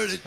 heard it.